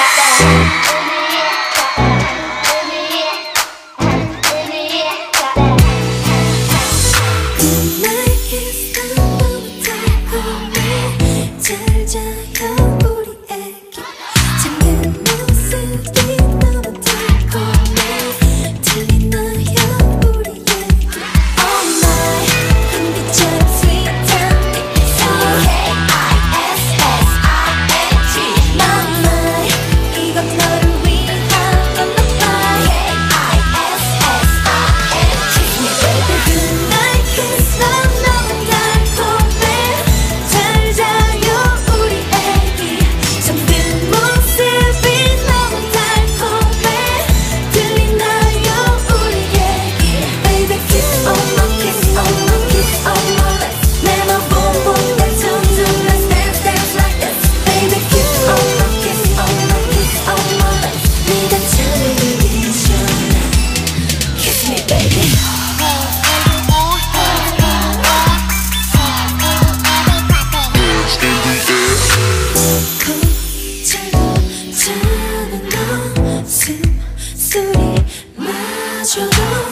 that. 웃음소리마저도